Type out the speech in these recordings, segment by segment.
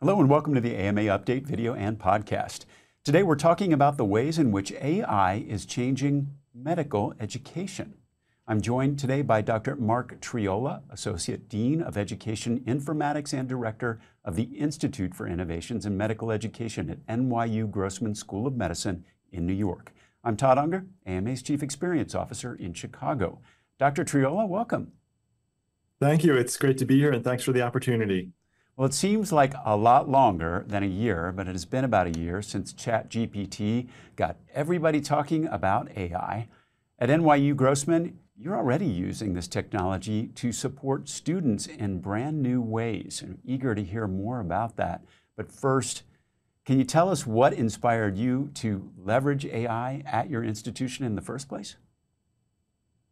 Hello and welcome to the AMA Update video and podcast. Today we're talking about the ways in which AI is changing medical education. I'm joined today by Dr. Marc Triola, Associate Dean of Education Informatics and Director of the Institute for Innovations in Medical Education at NYU Grossman School of Medicine in New York. I'm Todd Unger, AMA's Chief Experience Officer in Chicago. Dr. Triola, welcome. Thank you. It's great to be here and thanks for the opportunity. Well, it seems like a lot longer than a year, but it has been about a year since ChatGPT got everybody talking about AI. At NYU Grossman, you're already using this technology to support students in brand new ways. Eager to hear more about that. But first, can you tell us what inspired you to leverage AI at your institution in the first place?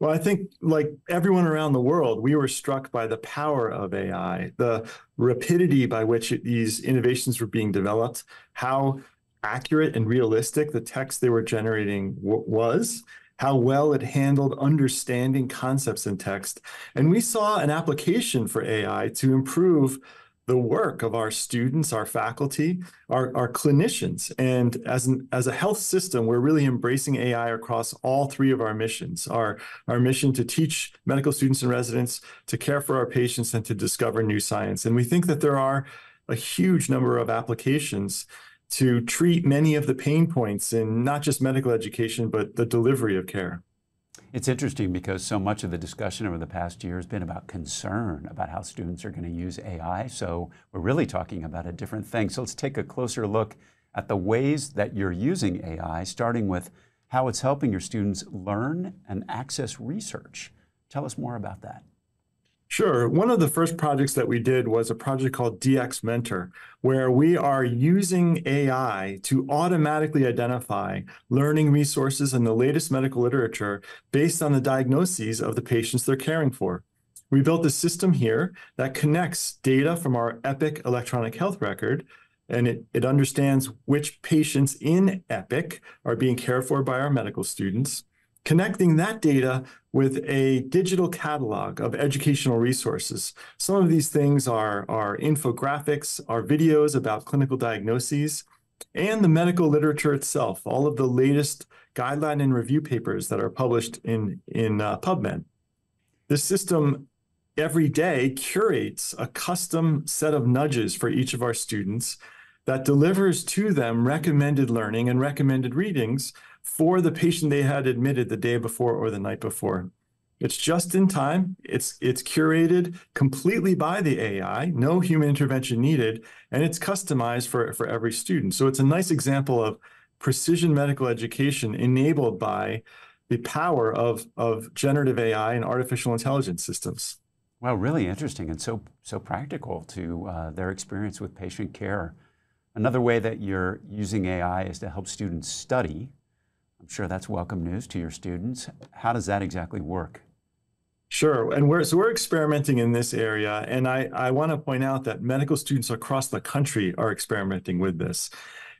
Well, I think like everyone around the world, we were struck by the power of AI, the rapidity by which it, these innovations were being developed, how accurate and realistic the text they were generating was, how well it handled understanding concepts in text. And we saw an application for AI to improve the work of our students, our faculty, our, our clinicians. And as, an, as a health system, we're really embracing AI across all three of our missions. Our, our mission to teach medical students and residents, to care for our patients, and to discover new science. And we think that there are a huge number of applications to treat many of the pain points in not just medical education, but the delivery of care. It's interesting because so much of the discussion over the past year has been about concern about how students are going to use AI. So we're really talking about a different thing. So let's take a closer look at the ways that you're using AI, starting with how it's helping your students learn and access research. Tell us more about that. Sure. One of the first projects that we did was a project called DX Mentor, where we are using AI to automatically identify learning resources and the latest medical literature based on the diagnoses of the patients they're caring for. We built a system here that connects data from our EPIC electronic health record, and it, it understands which patients in EPIC are being cared for by our medical students, connecting that data with a digital catalog of educational resources. Some of these things are, are infographics, are videos about clinical diagnoses, and the medical literature itself, all of the latest guideline and review papers that are published in, in uh, PubMed. This system every day curates a custom set of nudges for each of our students that delivers to them recommended learning and recommended readings for the patient they had admitted the day before or the night before. It's just in time. It's it's curated completely by the AI, no human intervention needed, and it's customized for, for every student. So it's a nice example of precision medical education enabled by the power of, of generative AI and artificial intelligence systems. Well, really interesting and so so practical to uh, their experience with patient care. Another way that you're using AI is to help students study I'm sure that's welcome news to your students. How does that exactly work? Sure, and we're so we're experimenting in this area, and I I want to point out that medical students across the country are experimenting with this,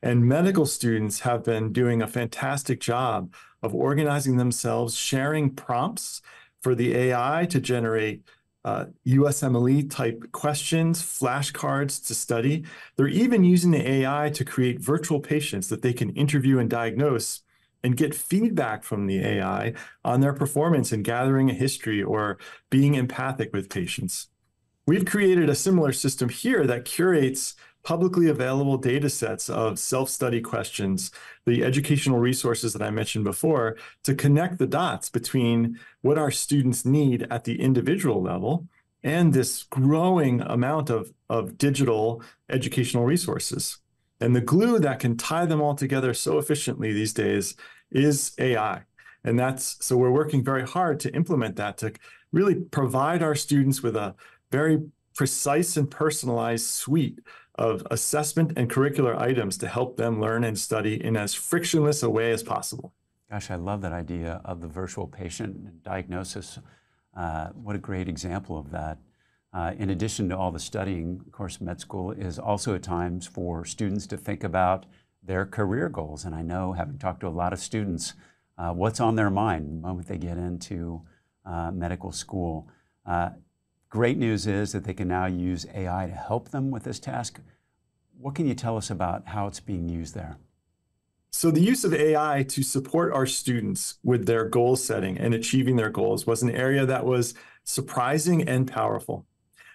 and medical students have been doing a fantastic job of organizing themselves, sharing prompts for the AI to generate uh, USMLE type questions, flashcards to study. They're even using the AI to create virtual patients that they can interview and diagnose and get feedback from the AI on their performance in gathering a history or being empathic with patients. We've created a similar system here that curates publicly available data sets of self-study questions, the educational resources that I mentioned before, to connect the dots between what our students need at the individual level and this growing amount of, of digital educational resources. And the glue that can tie them all together so efficiently these days is AI. And that's so we're working very hard to implement that to really provide our students with a very precise and personalized suite of assessment and curricular items to help them learn and study in as frictionless a way as possible. Gosh, I love that idea of the virtual patient diagnosis. Uh, what a great example of that. Uh, in addition to all the studying, of course, med school is also at times for students to think about their career goals. And I know, having talked to a lot of students, uh, what's on their mind the moment they get into uh, medical school. Uh, great news is that they can now use AI to help them with this task. what can you tell us about how it's being used there? So the use of AI to support our students with their goal setting and achieving their goals was an area that was surprising and powerful.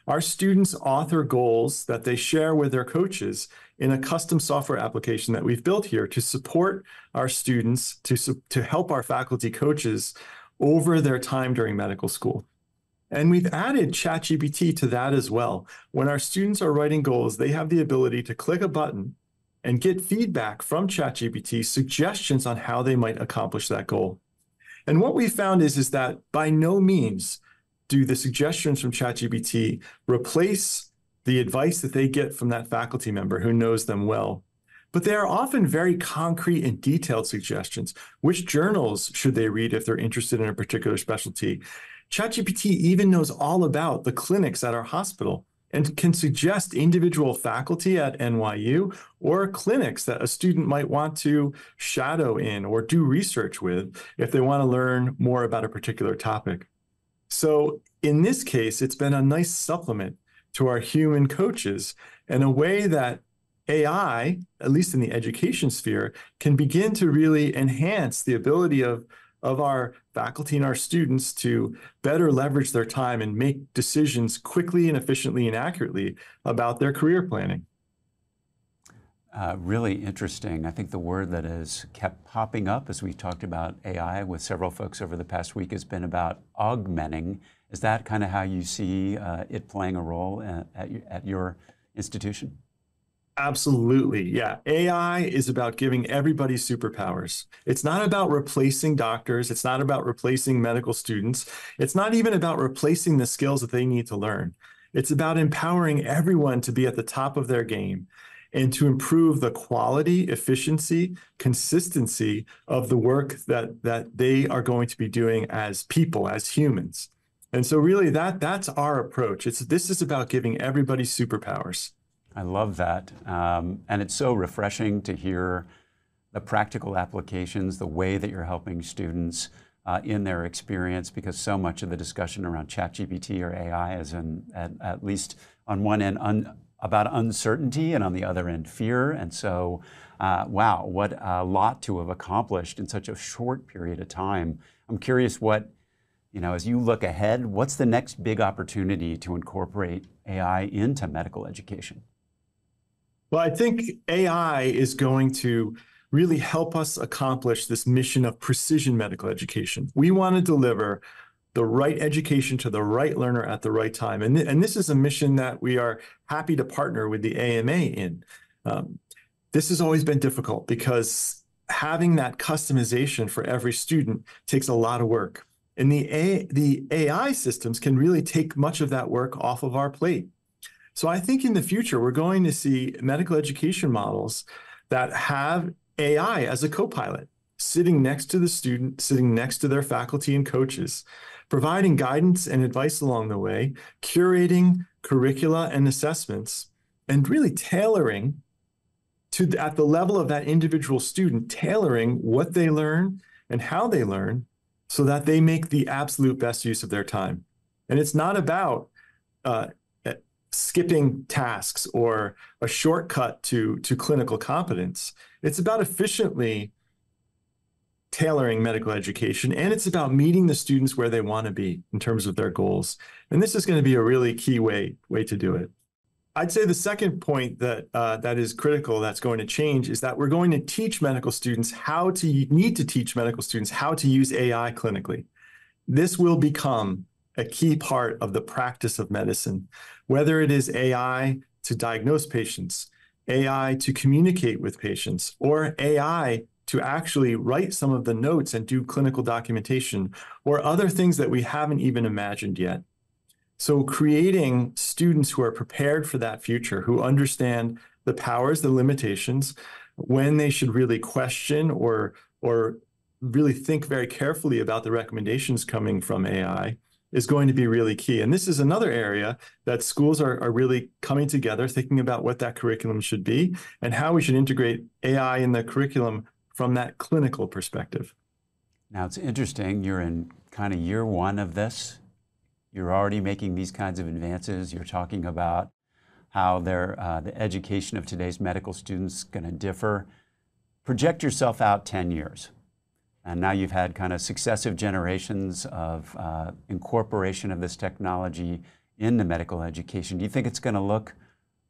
Our students author goals that they share with their coaches in a custom software application that we've built here to support our students, to, to help our faculty coaches over their time during medical school. And we've added ChatGPT to that as well. When our students are writing goals, they have the ability to click a button and get feedback from ChatGPT, suggestions on how they might accomplish that goal. And what we found is, is that by no means do the suggestions from ChatGPT replace the advice that they get from that faculty member who knows them well. But they are often very concrete and detailed suggestions. Which journals should they read if they're interested in a particular specialty? ChatGPT even knows all about the clinics at our hospital and can suggest individual faculty at NYU or clinics that a student might want to shadow in or do research with if they want to learn more about a particular topic. So in this case, it's been a nice supplement to our human coaches in a way that AI, at least in the education sphere, can begin to really enhance the ability of of our faculty and our students to better leverage their time and make decisions quickly and efficiently and accurately about their career planning. Uh, really interesting. I think the word that has kept popping up as we talked about AI with several folks over the past week has been about augmenting. Is that kind of how you see uh, it playing a role at, at, at your institution? Absolutely. Yeah. AI is about giving everybody superpowers. It's not about replacing doctors. It's not about replacing medical students. It's not even about replacing the skills that they need to learn. It's about empowering everyone to be at the top of their game and to improve the quality, efficiency, consistency of the work that, that they are going to be doing as people, as humans. And so really that that's our approach. It's this is about giving everybody superpowers. I love that. Um, and it's so refreshing to hear the practical applications, the way that you're helping students uh, in their experience, because so much of the discussion around ChatGPT or AI is in, at, at least on one end un, about uncertainty and on the other end fear. And so, uh, wow, what a lot to have accomplished in such a short period of time. I'm curious what, you know, as you look ahead, what's the next big opportunity to incorporate AI into medical education? Well, I think AI is going to really help us accomplish this mission of precision medical education. We want to deliver the right education to the right learner at the right time. And, th and this is a mission that we are happy to partner with the AMA in. Um, this has always been difficult because having that customization for every student takes a lot of work. And the, a the AI systems can really take much of that work off of our plate. So I think in the future, we're going to see medical education models that have AI as a co-pilot sitting next to the student, sitting next to their faculty and coaches, providing guidance and advice along the way, curating curricula and assessments, and really tailoring to at the level of that individual student, tailoring what they learn and how they learn so that they make the absolute best use of their time. And it's not about uh, skipping tasks or a shortcut to, to clinical competence. It's about efficiently tailoring medical education, and it's about meeting the students where they want to be in terms of their goals. And this is going to be a really key way, way to do it. I'd say the second point that uh, that is critical that's going to change is that we're going to teach medical students how to need to teach medical students how to use AI clinically. This will become a key part of the practice of medicine, whether it is AI to diagnose patients, AI to communicate with patients, or AI to actually write some of the notes and do clinical documentation, or other things that we haven't even imagined yet. So creating students who are prepared for that future, who understand the powers, the limitations, when they should really question or, or really think very carefully about the recommendations coming from AI, is going to be really key. And this is another area that schools are, are really coming together, thinking about what that curriculum should be and how we should integrate AI in the curriculum from that clinical perspective. Now, it's interesting. You're in kind of year one of this. You're already making these kinds of advances. You're talking about how uh, the education of today's medical students is going to differ. Project yourself out 10 years. And now you've had kind of successive generations of uh, incorporation of this technology into medical education. Do you think it's going to look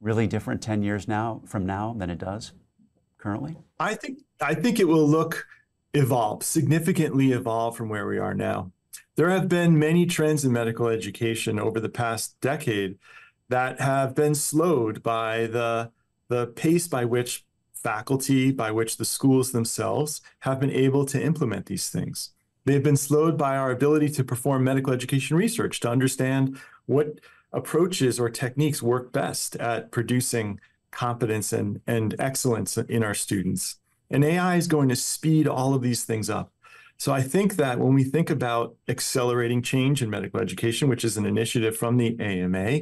really different 10 years now from now than it does currently? I think I think it will look evolve, significantly evolve from where we are now. There have been many trends in medical education over the past decade that have been slowed by the, the pace by which faculty, by which the schools themselves have been able to implement these things. They've been slowed by our ability to perform medical education research, to understand what approaches or techniques work best at producing competence and, and excellence in our students. And AI is going to speed all of these things up. So I think that when we think about accelerating change in medical education, which is an initiative from the AMA,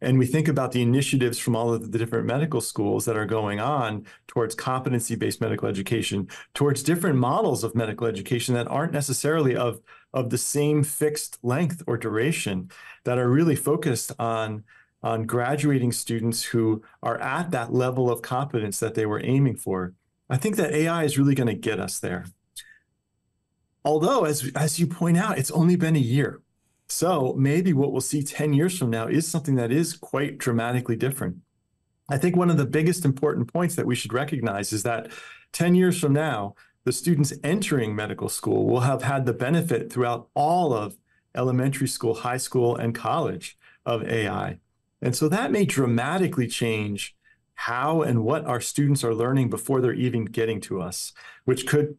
and we think about the initiatives from all of the different medical schools that are going on towards competency-based medical education, towards different models of medical education that aren't necessarily of, of the same fixed length or duration, that are really focused on, on graduating students who are at that level of competence that they were aiming for. I think that AI is really going to get us there. Although, as, as you point out, it's only been a year. So maybe what we'll see 10 years from now is something that is quite dramatically different. I think one of the biggest important points that we should recognize is that 10 years from now, the students entering medical school will have had the benefit throughout all of elementary school, high school, and college of AI. And so that may dramatically change how and what our students are learning before they're even getting to us, which could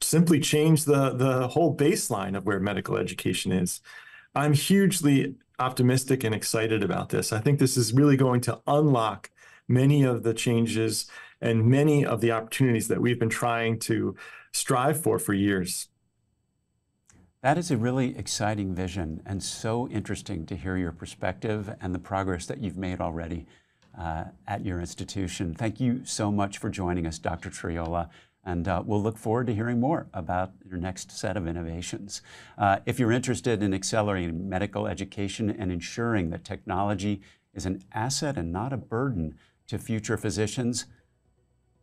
simply change the, the whole baseline of where medical education is. I'm hugely optimistic and excited about this. I think this is really going to unlock many of the changes and many of the opportunities that we've been trying to strive for for years. That is a really exciting vision and so interesting to hear your perspective and the progress that you've made already uh, at your institution. Thank you so much for joining us, Dr. Triola. And uh, we'll look forward to hearing more about your next set of innovations. Uh, if you're interested in accelerating medical education and ensuring that technology is an asset and not a burden to future physicians,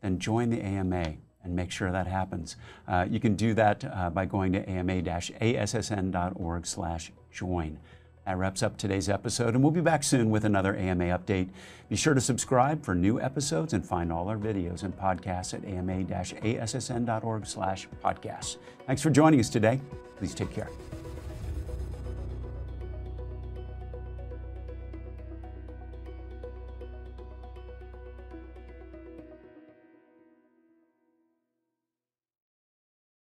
then join the AMA and make sure that happens. Uh, you can do that uh, by going to ama-assn.org slash join. That wraps up today's episode, and we'll be back soon with another AMA update. Be sure to subscribe for new episodes and find all our videos and podcasts at ama-assn.org slash podcasts. Thanks for joining us today. Please take care.